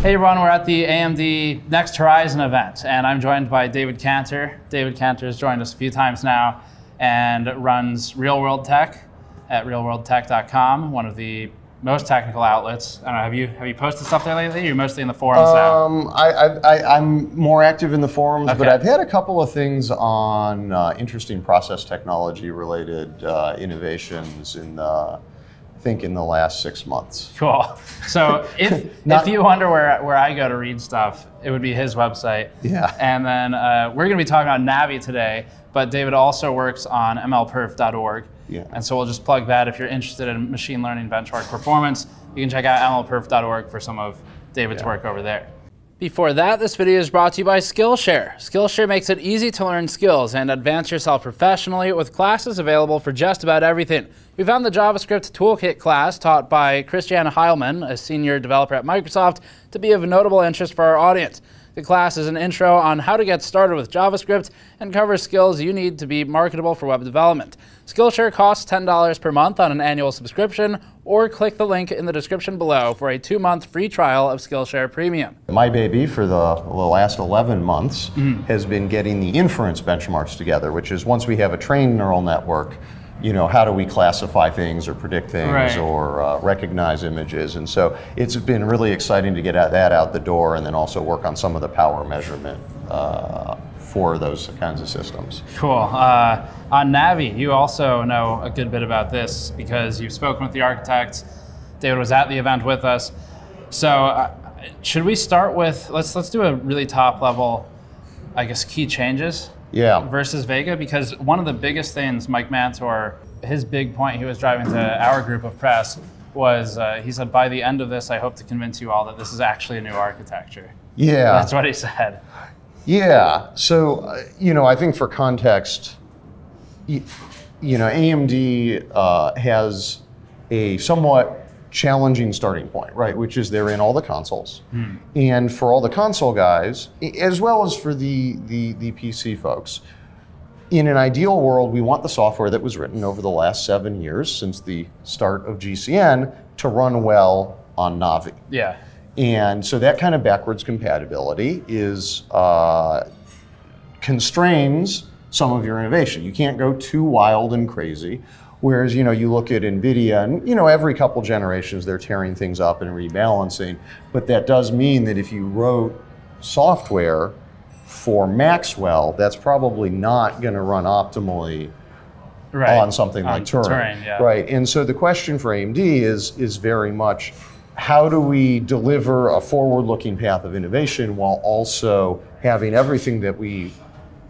Hey everyone, we're at the AMD Next Horizon event, and I'm joined by David Kanter. David Kanter has joined us a few times now and runs Real World Tech at realworldtech.com, one of the most technical outlets. I don't know, have you have you posted stuff there lately? You're mostly in the forums now. Um, I, I, I'm more active in the forums, but I've had a couple of things on uh, interesting process technology related uh, innovations in the, think in the last six months. Cool. So if Not- if you wonder where where I go to read stuff, it would be his website. Yeah. And then uh, we're going to be talking about Navi today, but David also works on mlperf.org. Yeah. And so we'll just plug that. If you're interested in machine learning benchmark performance, you can check out mlperf.org for some of David's Yeah. work over there. Before that, this video is brought to you by Skillshare. Skillshare makes it easy to learn skills and advance yourself professionally with classes available for just about everything. We found the JavaScript Toolkit class taught by Christian Heilmann, a senior developer at Microsoft, to be of notable interest for our audience. The class is an intro on how to get started with JavaScript and covers skills you need to be marketable for web development. Skillshare costs $10 per month on an annual subscription, or click the link in the description below for a two month free trial of Skillshare Premium. My baby for the, the last 11 months Mm-hmm. has been getting the inference benchmarks together, which is once we have a trained neural network, you know, how do we classify things or predict things Right. or uh, recognize images? And so it's been really exciting to get that out the door and then also work on some of the power measurement uh, for those kinds of systems. Cool. Uh, on Navi, you also know a good bit about this because you've spoken with the architects. David was at the event with us. So, uh, should we start with let's let's do a really top level, I guess, key changes Yeah. versus Vega because one of the biggest things Mike Mantor, his big point he was driving to our group of press was uh, he said by the end of this I hope to convince you all that this is actually a new architecture. Yeah. That's what he said. Yeah. So, uh, you know, I think for context, y- you know, AMD uh, has a somewhat challenging starting point, right? Which is they're in all the consoles, and for all the console guys, as well as for the the, the PC folks. In an ideal world, we want the software that was written over the last seven years since the start of GCN to run well on Navi. Yeah. And so that kind of backwards compatibility is uh, constrains some of your innovation. You can't go too wild and crazy. Whereas you know you look at Nvidia and you know every couple generations they're tearing things up and rebalancing, but that does mean that if you wrote software for Maxwell, that's probably not going to run optimally Right. on something On like Turing. Turing, yeah. Right. And so the question for AMD is is very much how do we deliver a forward-looking path of innovation while also having everything that we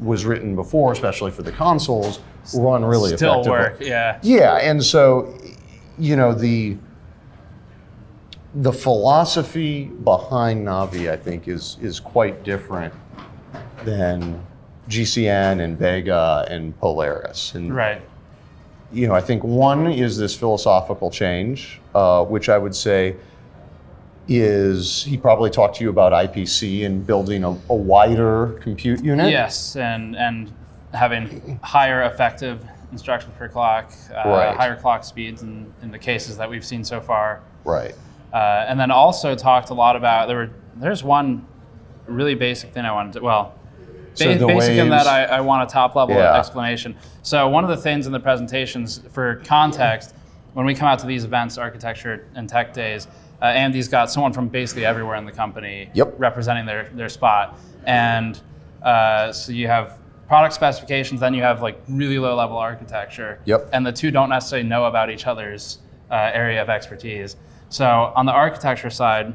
was written before, especially for the consoles, run really Still work. Yeah. Yeah, and so you know the the philosophy behind Navi, I think, is is quite different than GCN and Vega and Polaris. And Right. you know, I think one is this philosophical change, uh, which I would say is he probably talked to you about IPC and building a, a wider compute unit. Yes, and and having higher effective instructions per clock, uh, Right. higher clock speeds in, in the cases that we've seen so far, Right. uh, and then also talked a lot about there were there's one really basic thing I wanted to well. So ba- basic in that I, I want a top level Yeah. explanation. So one of the things in the presentations for context, when we come out to these events, architecture and tech days, uh, AMD's got someone from basically everywhere in the company Yep. representing their, their spot. And uh, so you have product specifications, then you have like really low level architecture. Yep. And the two don't necessarily know about each other's uh, area of expertise. So on the architecture side,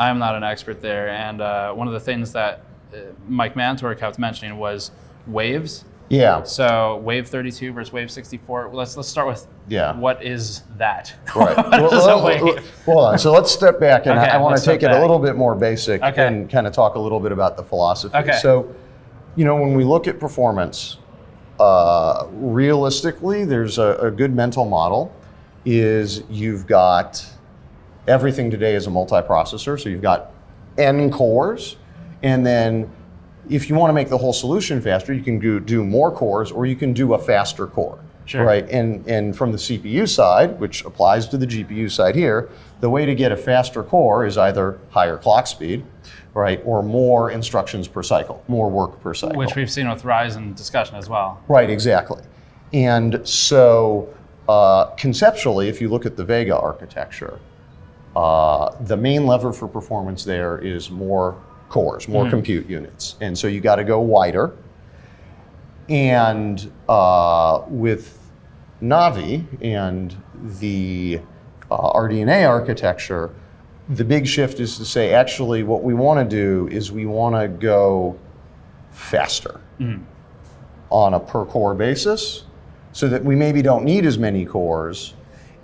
I'm not an expert there. And uh, one of the things that uh, Mike Mantor kept mentioning was waves. Yeah. So wave 32 versus wave 64. Let's let's start with Yeah. what is that? Right. What is a well, well, well, hold on. So let's step back, and Okay, I, I want to take it a little bit more basic Okay. and kind of talk a little bit about the philosophy. Okay. So, you know, when we look at performance, uh, realistically, there's a, a good mental model. Is you've got everything today is a multiprocessor, so you've got n cores, and then if you want to make the whole solution faster, you can do, do more cores or you can do a faster core. Sure. right? And and from the CPU side, which applies to the GPU side here, the way to get a faster core is either higher clock speed, right, or more instructions per cycle, more work per cycle. Which we've seen with Ryzen discussion as well. Right, exactly. And so uh, conceptually, if you look at the Vega architecture, uh, the main lever for performance there is more cores, more compute units. And so you got to go wider. And uh, with Navi and the uh, RDNA architecture, the big shift is to say, actually, what we want to do is we want to go faster mm-hmm. on a per core basis so that we maybe don't need as many cores.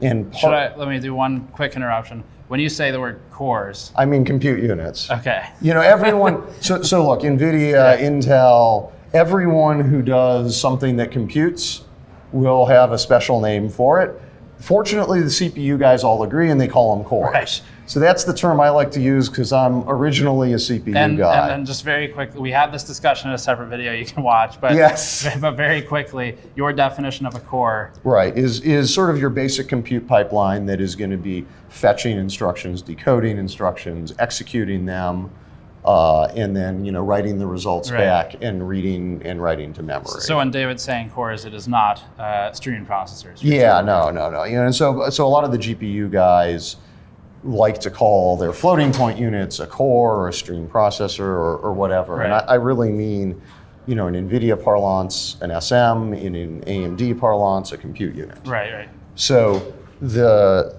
And Should I, let me do one quick interruption. When you say the word cores, I mean compute units. okay. You know, everyone. so, so look, NVIDIA, Intel, everyone who does something that computes will have a special name for it. Fortunately, the CPU guys all agree and they call them cores. Right. So that's the term I like to use because I'm originally a CPU And, guy. and then just very quickly, we had this discussion in a separate video you can watch, but Yes. but very quickly, your definition of a core. Right, is, is sort of your basic compute pipeline that is going to be fetching instructions, decoding instructions, executing them, uh, and then you know writing the results Right. back and reading and writing to memory. So when David's saying cores, it is not uh, streaming processors. yeah, no, no, no. You know, and so so a lot of the GPU guys like to call their floating point units a core or a stream processor or, or whatever. And I, I really mean, you know, an NVIDIA parlance, an SM, in an AMD parlance, a compute unit. Right, right. So the,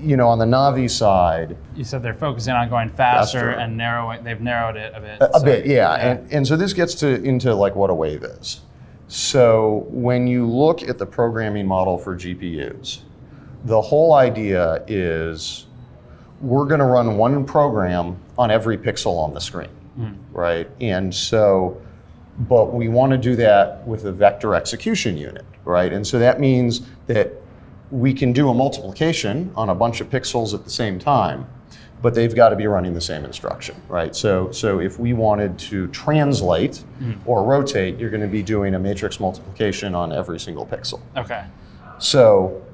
you know, on the Navi side, You said they're focusing on going faster, Faster. and narrowing. They've narrowed it a bit. a, so- bit, yeah. And, and so this gets to into like what a wave is. So when you look at the programming model for GPUs, the whole idea is we're going to run one program on every pixel on the screen, hmm. right? And so, but we want to do that with a vector execution unit, right? And so that means that we can do a multiplication on a bunch of pixels at the same time, but they've got to be running the same instruction, right? So, so if we wanted to translate hmm. or rotate, you're going to be doing a matrix multiplication on every single pixel. Okay. So,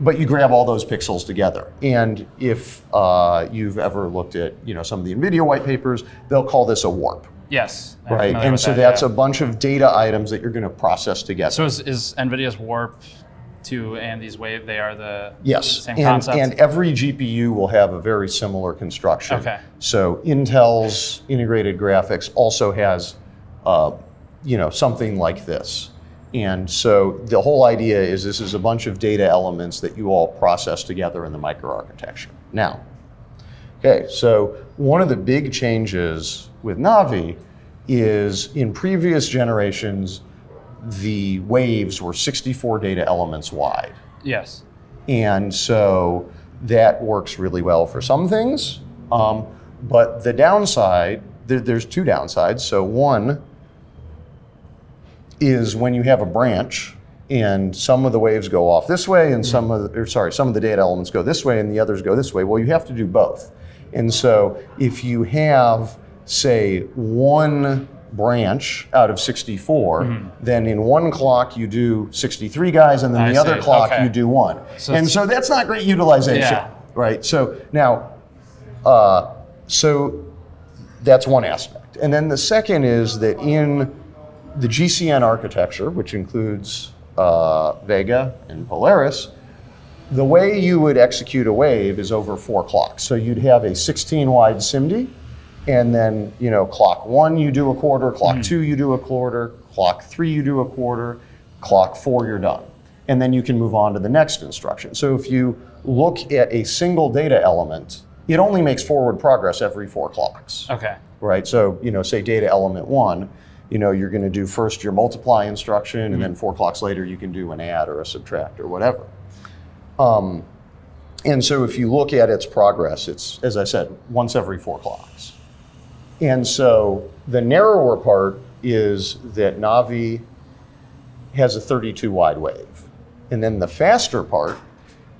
but you grab all those pixels together. And if uh, you've ever looked at, you know, some of the NVIDIA white papers, they'll call this a warp, Yes. I'm right? And so that, that's yeah. a bunch of data items that you're going to process together. So is, is NVIDIA's Warp to AMD's Wave? They are the Yes, same and, concept. and every GPU will have a very similar construction. Okay. So Intel's integrated graphics also has, uh, you know, something like this. And so the whole idea is this is a bunch of data elements that you all process together in the microarchitecture. Now, okay, so one of the big changes with Navi is in previous generations, the waves were 64 data elements wide. yes. And so that works really well for some things. Um, but the downside, there, there's two downsides. So, one is when you have a branch and some of the waves go off this way and some of the, or sorry, some of the data elements go this way and the others go this way. Well, you have to do both. And so if you have, say, one branch out of 64, then in one clock you do 63 guys and then I the other clock Okay. you do one. So and so that's not great utilization, Yeah. right? So now, uh, so that's one aspect. And then the second is that in the GCN architecture, which includes uh, Vega and Polaris, the way you would execute a wave is over four clocks. So you'd have a 16 wide SIMD, and then you know clock one you do a quarter, clock two you do a quarter, clock three you do a quarter, clock four you're done, and then you can move on to the next instruction. So if you look at a single data element, it only makes forward progress every four clocks Okay. right? So, you know, say data element one, you know, you're going to do first your multiply instruction, and then four clocks later you can do an add or a subtract or whatever. Um, and so if you look at its progress, it's, as I said, once every four clocks. And so the narrower part is that Navi has a 32 wide wave. And then the faster part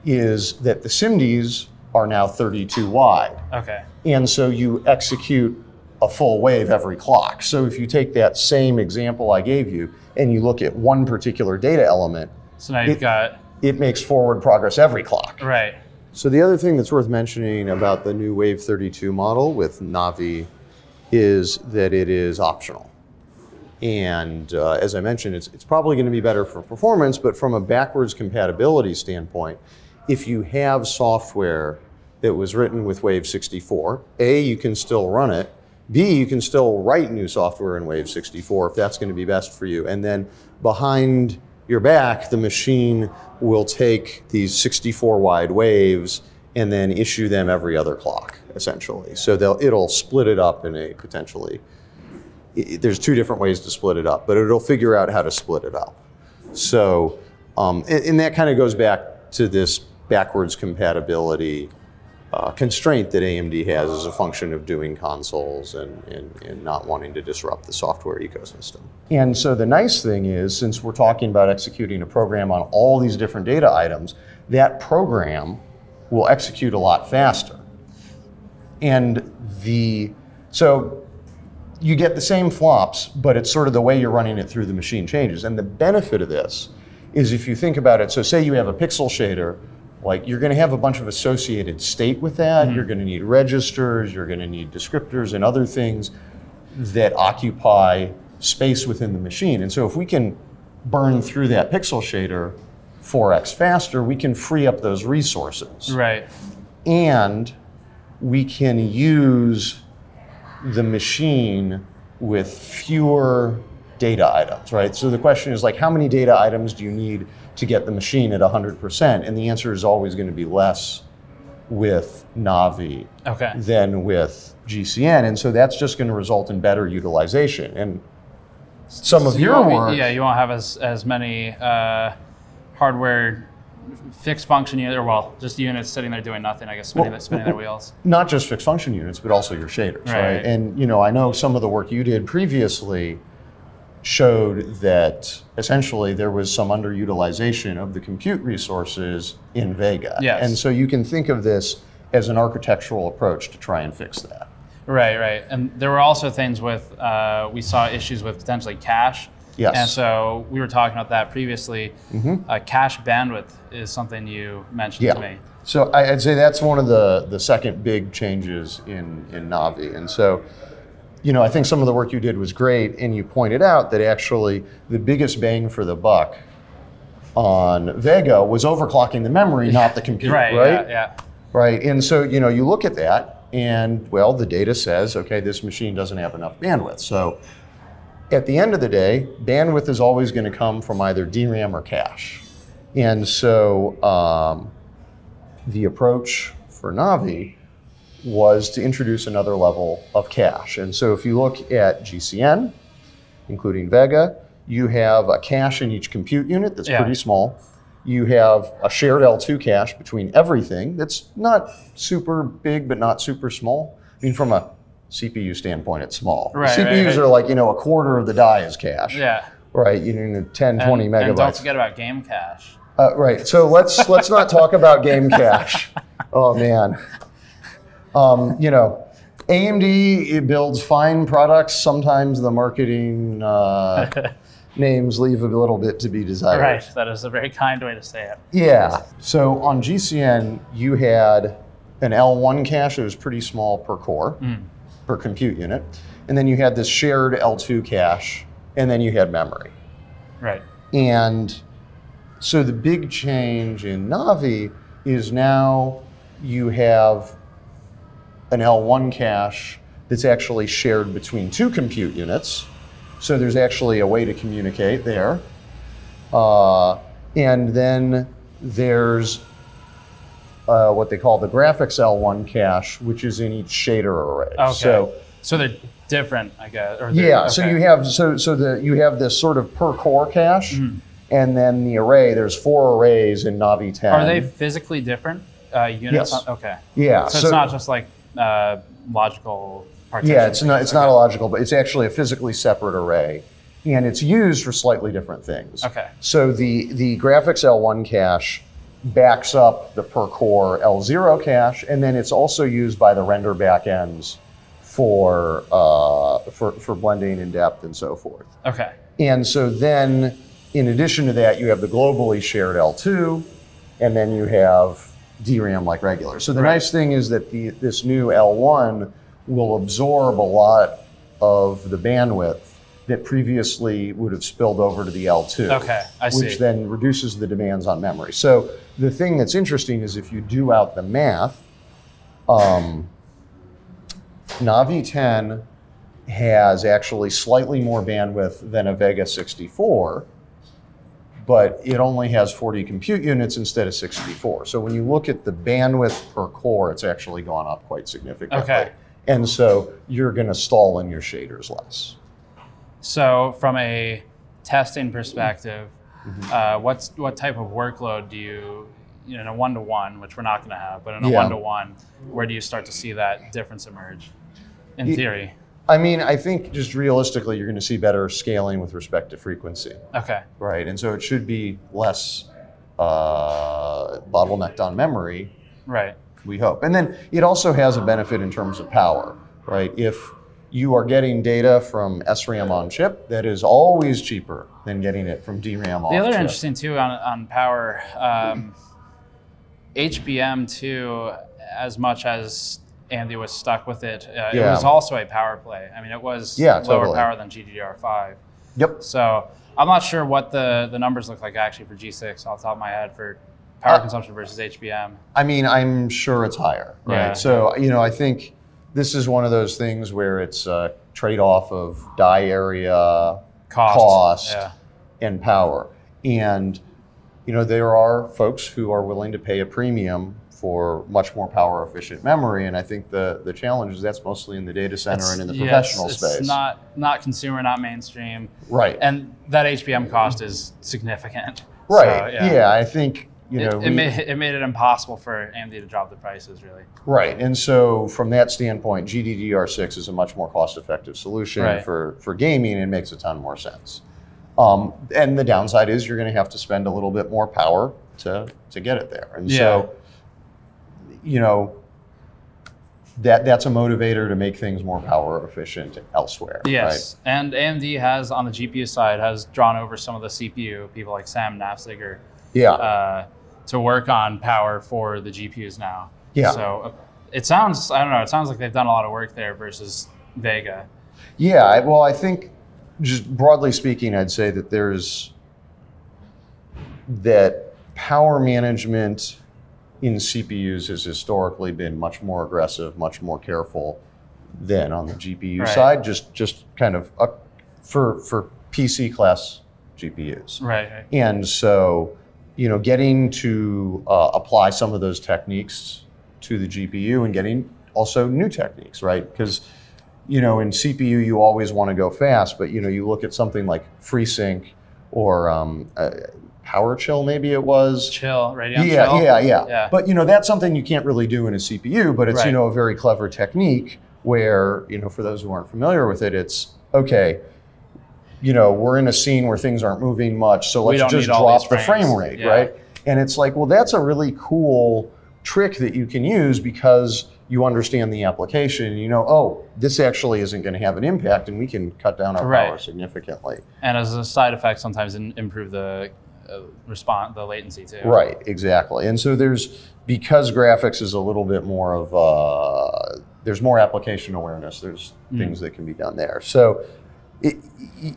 is that the SIMDs are now 32 wide. Okay. And so you execute a full wave every clock. So if you take that same example I gave you and you look at one particular data element, So now you've It- got it makes forward progress every clock. right. So the other thing that's worth mentioning about the new Wave 32 model with Navi is that it is optional. And uh, as I mentioned, it's, it's probably going to be better for performance, but from a backwards compatibility standpoint, if you have software that was written with Wave 64, A, you can still run it. B, you can still write new software in Wave 64 if that's going to be best for you. And then behind your back, the machine will take these 64 wide waves and then issue them every other clock, essentially. So it'll split it up in a potentially, i- there's two different ways to split it up, but it'll figure out how to split it up. So, um, and, and that kind of goes back to this backwards compatibility uh, constraint that AMD has as a function of doing consoles and, and, and not wanting to disrupt the software ecosystem. And so the nice thing is, since we're talking about executing a program on all these different data items, that program will execute a lot faster. And the, so you get the same flops, but it's sort of the way you're running it through the machine changes. And the benefit of this is if you think about it, so say you have a pixel shader, like you're going to have a bunch of associated state with that. Mm-hmm. You're going to need registers, you're going to need descriptors and other things that occupy space within the machine. And so if we can burn through that pixel shader 4x faster, we can free up those resources Right. and we can use the machine with fewer data items, right? So the question is like, how many data items do you need to get the machine at 100%? And the answer is always going to be less with Navi Okay. than with GCN. And so that's just going to result in better utilization. And some of So you your work, yeah, you won't have as as many uh, hardware fixed function units, or well, just units sitting there doing nothing. I guess spinning, Well, spinning their wheels. not just fixed function units, but also your shaders, right. Right. And you know, I know some of the work you did previously showed that essentially there was some underutilization of the compute resources in Vega. Yes. And so you can think of this as an architectural approach to try and fix that. Right, right. And there were also things with, uh, we saw issues with potentially cache. Yes. And so we were talking about that previously. Uh, cache bandwidth is something you mentioned to me. So I- I'd say that's one of the, the second big changes in, in Navi. And so, you know, I think some of the work you did was great, and you pointed out that actually the biggest bang for the buck on Vega was overclocking the memory, not the computer, Right, right? yeah, yeah. Right. And so, you know, you look at that, and well, the data says, okay, this machine doesn't have enough bandwidth. So at the end of the day, bandwidth is always going to come from either DRAM or cache. And so um, the approach for Navi was to introduce another level of cache. And so if you look at GCN, including Vega, you have a cache in each compute unit that's Yeah. pretty small. You have a shared L2 cache between everything that's not super big but not super small. I mean, from a CPU standpoint, it's small. Right, CPUs right, right. are like, you know, a quarter of the die is cache. Yeah. Right, you know, 10, 20 megabytes. And don't forget about game cache. Uh, right. So let's let's not talk about game cache. Oh man. Um, you know, AMD it builds fine products. Sometimes the marketing uh, names leave a little bit to be desired. Right. That is a very kind way to say it. Yeah. So on GCN, you had an L1 cache that was pretty small per core, per compute unit, and then you had this shared L2 cache, and then you had memory. Right. And so the big change in Navi is now you have an L1 cache that's actually shared between two compute units. So there's actually a way to communicate there. Uh, and then there's uh, what they call the graphics L1 cache, which is in each shader array. Okay. So So they're different, I guess. Yeah, so you have so so the you have this sort of per core cache, Mm-hmm. and then the array. There's four arrays in Navi 10. Are they physically different uh, units? Yes. Okay. Yeah. So, it's not just like uh, logical partition. Yeah, it's not it's not Okay. a logical, but it's actually a physically separate array, and it's used for slightly different things. Okay. So the the graphics L1 cache backs up the per core L0 cache, and then it's also used by the render backends for uh, for for blending and depth and so forth. Okay. And so then in addition to that, you have the globally shared L2, and then you have DRAM like regular. So the Right. nice thing is that the, this new L1 will absorb a lot of the bandwidth that previously would have spilled over to the L2. Okay, I see. Which then reduces the demands on memory. So the thing that's interesting is if you do out the math, um, Navi 10 has actually slightly more bandwidth than a Vega 64, but it only has 40 compute units instead of 64. So when you look at the bandwidth per core, it's actually gone up quite significantly. Okay. And so you're going to stall in your shaders less. So, from a testing perspective, Mm-hmm. uh, what's what type of workload do you, you know, in a one to one, which we're not going to have, but in a one to one, where do you start to see that difference emerge? In Ye- theory, I mean, I think just realistically, you're going to see better scaling with respect to frequency. okay, Right, and so it should be less uh, bottlenecked on memory, right, we hope. And then it also has a benefit in terms of power, right? If you are getting data from SRAM on chip, that is always cheaper than getting it from DRAM off The other chip. interesting too on, on power, um, HBM too, as much as AMD was stuck with it, uh, it was also a power play. I mean, it was Yeah, lower totally. power than GDDR5. Yep. So I'm not sure what the, the numbers look like actually for G6 off the top of my head for power Uh, consumption versus HBM. I mean, I'm sure it's higher, right? Yeah. So, you know, I think this is one of those things where it's a trade-off of die area, Cost. cost, Yeah. and power. And you know, there are folks who are willing to pay a premium for much more power efficient memory. And I think the the challenge is that's mostly in the data center It's- and in the yes, professional it's space. not not consumer, not mainstream, right. and that HBM cost is significant. right. So, yeah. I think you know it, it, we- made, it made it impossible for AMD to drop the prices, really. Right, and so from that standpoint, GDDR6 is a much more cost-effective solution Right. for, for gaming and makes a ton more sense. Um, and the downside is you're going to have to spend a little bit more power to, to get it there. And so, you know, that that's a motivator to make things more power efficient elsewhere. Yes, and AMD has on the GPU side has drawn over some of the CPU people like Sam Naffziger Yeah. uh, to work on power for the GPUs now. Yeah. So it sounds I don't know. It sounds like they've done a lot of work there versus Vega. Yeah, well, I think just broadly speaking, I'd say that there's that power management in CPUs has historically been much more aggressive, much more careful than on the GPU Right. side. Just just kind of up for for PC class GPUs. Right. right. And so, you know, getting to uh, apply some of those techniques to the GPU and getting also new techniques, right? Because, you know, in CPU, you always want to go fast, but, you know, you look at something like FreeSync or um, uh, Power Chill, maybe it was. Chill. Radeon Yeah, Chill. yeah, yeah, Yeah. But you know, that's something you can't really do in a CPU, but it's you know a very clever technique where you know for those who aren't familiar with it, it's okay. You know, we're in a scene where things aren't moving much, so let's just drop the frame rate, Yeah. right? And it's like, well, that's a really cool trick that you can use because you understand the application. and You know, oh, this actually isn't going to have an impact, and we can cut down our Right. power significantly. And as a side effect, sometimes improve the uh, response, the latency too. Right, exactly. And so there's because graphics is a little bit more of uh, there's more application awareness. There's Mm. things that can be done there. So, it, y-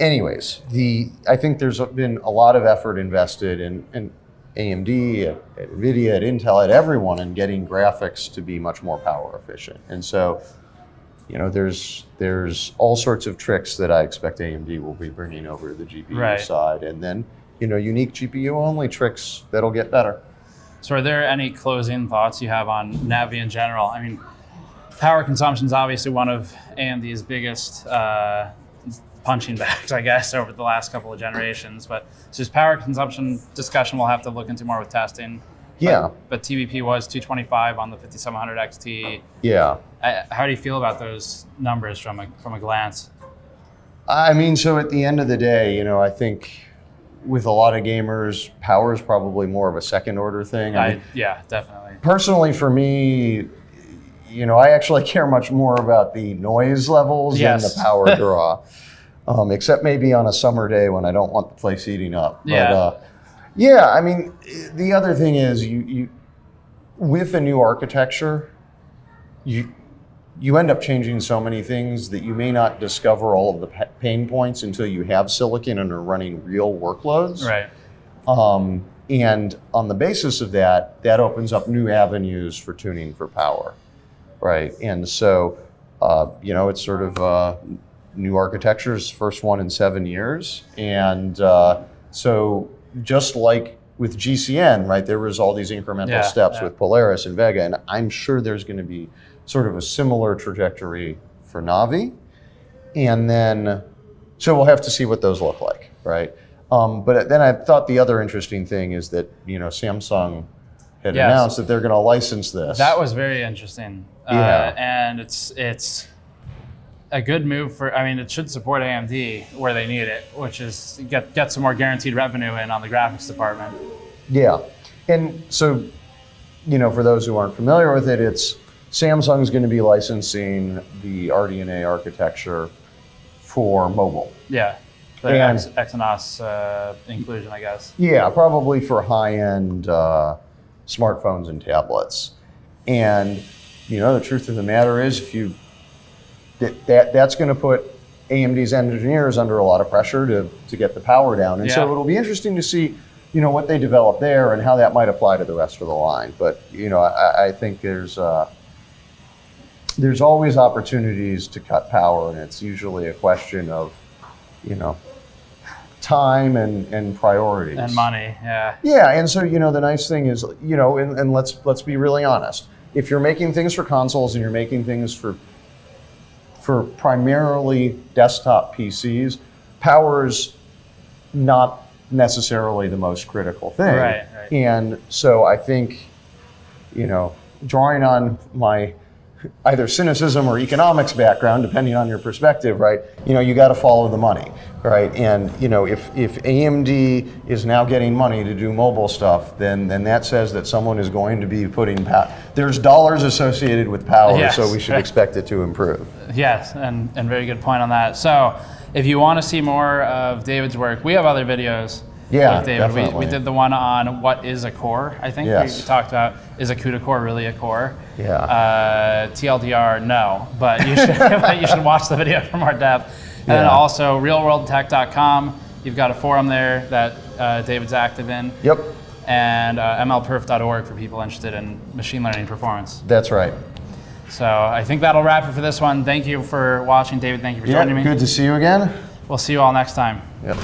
anyways, the I think there's been a lot of effort invested in, in AMD, at, at Nvidia, at Intel, at everyone in getting graphics to be much more power efficient. And so, you know, there's there's all sorts of tricks that I expect AMD will be bringing over to the GPU Right. side, and then you know, unique GPU only tricks that'll get better. So, are there any closing thoughts you have on Navi in general? I mean, power consumption is obviously one of AMD's biggest uh, punching bags, I guess, over the last couple of generations. But it's just power consumption discussion we'll have to look into more with testing. Yeah, But TBP was 225 on the 5700 XT. yeah. I, how do you feel about those numbers from a from a glance? I mean, so at the end of the day, you know, I think with a lot of gamers, power is probably more of a second order thing. I mean, I, yeah, definitely. personally, for me, you know, I actually care much more about the noise levels Yes. than the power draw. um, except maybe on a summer day when I don't want the place heating up. Yeah. But, uh, yeah, I mean, the other thing is you, you with a new architecture, you you end up changing so many things that you may not discover all of the pain points until you have silicon and are running real workloads. Right. Um, and on the basis of that, that opens up new avenues for tuning for power, right? And so, uh, you know, it's sort of uh, new architecture's first one in seven years, and uh, so just like with GCN, right, there was all these incremental Yeah, steps yeah. with Polaris and Vega, and I'm sure there's going to be sort of a similar trajectory for Navi, and then so we'll have to see what those look like, right? Um, but then I thought the other interesting thing is that you know Samsung had Yes. announced that they're going to license this. That was very interesting. Yeah. Uh, and it's it's a good move for. I mean, it should support AMD where they need it, which is get get some more guaranteed revenue in on the graphics department. Yeah, and so you know for those who aren't familiar with it, it's Samsung's going to be licensing the RDNA architecture for mobile. Yeah. The And- Exynos uh, inclusion, I guess. Yeah, probably for high-end uh, smartphones and tablets. And you know, the truth of the matter is, if you that, that that's going to put AMD's engineers under a lot of pressure to to get the power down. And so it'll be interesting to see, you know, what they develop there and how that might apply to the rest of the line. But you know, I, I think there's uh, there's always opportunities to cut power, and it's usually a question of, you know, time and and priorities And money, yeah. yeah, and so you know the nice thing is you know, and, and let's let's be really honest. If you're making things for consoles and you're making things for for primarily desktop PCs, power is not necessarily the most critical thing. Right, right. And so I think, you know, drawing on my either cynicism or economics background, depending on your perspective, right? You know, you got to follow the money, right? And you know, if if AMD is now getting money to do mobile stuff, then then that says that someone is going to be putting power. There's dollars associated with power, Yes. so we should expect it to improve. Yes, and, and very good point on that. So, if you want to see more of David's work, we have other videos. Yeah, with David. We, definitely. we did the one on what is a core. I think Yes. we talked about is a CUDA core really a core. Yeah. Uh, TLDR, no, but you should you should watch the video for more depth. And then Yeah. also realworldtech.com. You've got a forum there that uh, David's active in, Yep, and uh, mlperf.org for people interested in machine learning performance. that's right. So I think that'll wrap it for this one. Thank you for watching, David. Thank you for Yeah, joining me. good to see you again. We'll see you all next time. Yep.